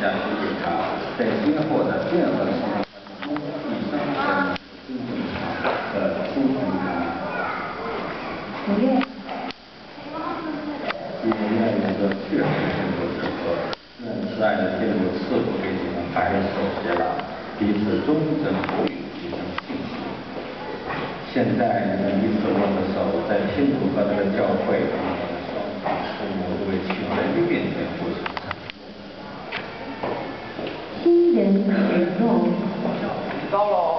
下去给他在今后的任何生活中以生活尊重他和心疼他。不愿意。因为愿意说确实是如此说，愿慈爱的天主赐福给你们白首偕老，彼此忠贞不渝，彼此信心。现在你们彼此握着手，在天主和这个教会，很可到了